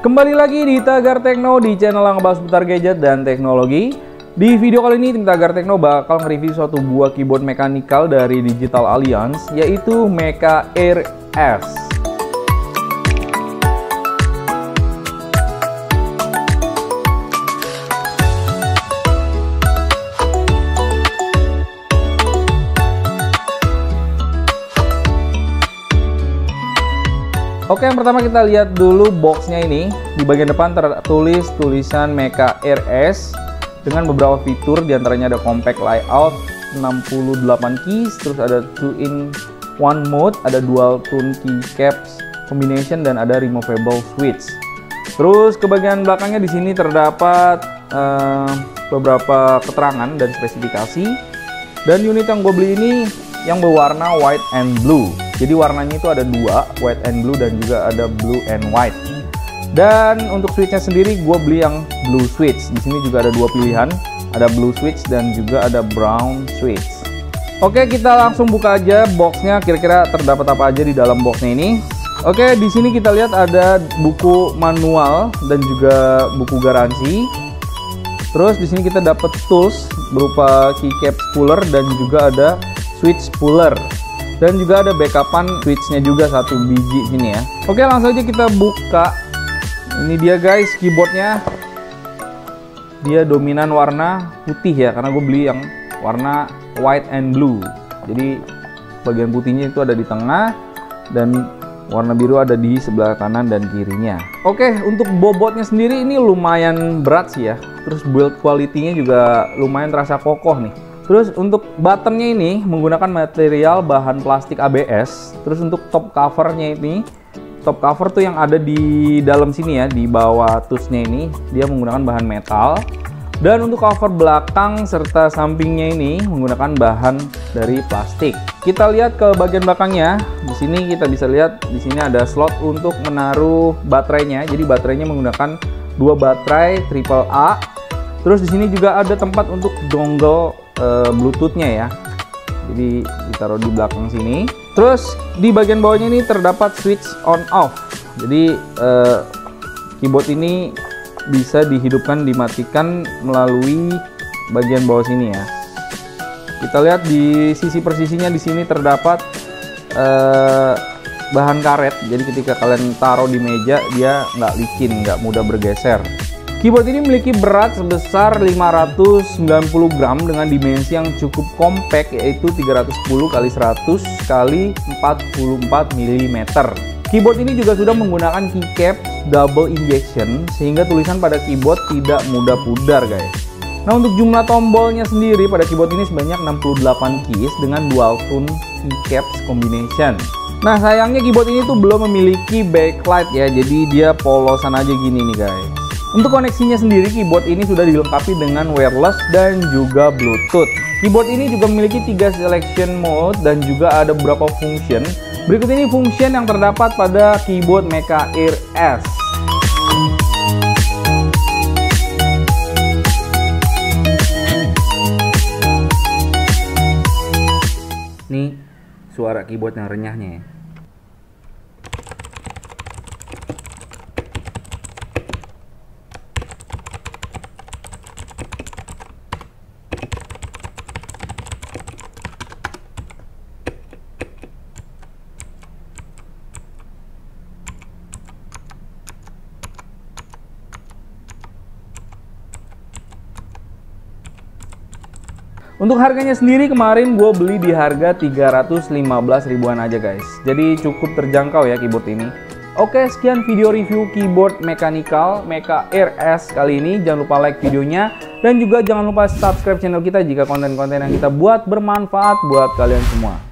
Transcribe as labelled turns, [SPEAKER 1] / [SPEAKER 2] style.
[SPEAKER 1] Kembali lagi di Tagar Tekno di channel yang ngebahas seputar gadget dan teknologi. Di video kali ini tim Tagar Tekno bakal nge-review suatu buah keyboard mekanikal dari Digital Alliance yaitu Mecha Air S. Oke, yang pertama kita lihat dulu boxnya ini. Di bagian depan tertulis tulisan Mecha RS dengan beberapa fitur, di antaranya ada compact layout, 68 keys, terus ada 2 in 1 mode, ada dual tone keycaps combination dan ada removable switch. Terus ke bagian belakangnya di sini terdapat uh, beberapa keterangan dan spesifikasi. Dan unit yang gue beli ini yang berwarna white and blue. Jadi warnanya itu ada dua, white and blue dan juga ada blue and white. Dan untuk switchnya sendiri gue beli yang blue switch. Di sini juga ada dua pilihan, ada blue switch dan juga ada brown switch. Oke, kita langsung buka aja boxnya. Kira-kira terdapat apa aja di dalam boxnya ini? Oke, di sini kita lihat ada buku manual dan juga buku garansi. Terus di sini kita dapat tools berupa keycap spooler dan juga ada switch puller dan juga ada backupan switchnya juga satu biji sini ya. Oke langsung aja kita buka. Ini dia guys keyboardnya. Dia dominan warna putih ya karena gue beli yang warna white and blue. Jadi bagian putihnya itu ada di tengah dan warna biru ada di sebelah kanan dan kirinya. Oke untuk bobotnya sendiri ini lumayan berat sih ya. Terus build quality-nya juga lumayan terasa kokoh nih Terus untuk buttonnya ini menggunakan material bahan plastik ABS. Terus untuk top covernya ini, top cover tuh yang ada di dalam sini ya, di bawah tusnya ini, dia menggunakan bahan metal. Dan untuk cover belakang serta sampingnya ini menggunakan bahan dari plastik. Kita lihat ke bagian belakangnya. Di sini kita bisa lihat di sini ada slot untuk menaruh baterainya. Jadi baterainya menggunakan dua baterai triple A. Terus di sini juga ada tempat untuk dongle uh, bluetoothnya ya. Jadi ditaruh di belakang sini. Terus di bagian bawahnya ini terdapat switch on off. Jadi uh, keyboard ini bisa dihidupkan dimatikan melalui bagian bawah sini ya. Kita lihat di sisi persisinya di sini terdapat uh, bahan karet. Jadi ketika kalian taruh di meja dia nggak licin nggak mudah bergeser Keyboard ini memiliki berat sebesar 590 gram dengan dimensi yang cukup compact yaitu 310 x 100 x 44 mm. Keyboard ini juga sudah menggunakan keycap double injection sehingga tulisan pada keyboard tidak mudah pudar guys. Nah untuk jumlah tombolnya sendiri pada keyboard ini sebanyak 68 keys dengan dual tone keycaps combination. Nah sayangnya keyboard ini tuh belum memiliki backlight ya jadi dia polosan aja gini nih guys. Untuk koneksinya sendiri, keyboard ini sudah dilengkapi dengan wireless dan juga Bluetooth. Keyboard ini juga memiliki tiga selection mode dan juga ada beberapa function. Berikut ini function yang terdapat pada keyboard Mecha Air S. Ini suara keyboard yang renyahnya ya. Untuk harganya sendiri kemarin gue beli di harga 315 ribuan aja guys. Jadi cukup terjangkau ya keyboard ini. Oke, sekian video review keyboard mechanical Mecha Air S kali ini. Jangan lupa like videonya dan juga jangan lupa subscribe channel kita jika konten-konten yang kita buat bermanfaat buat kalian semua.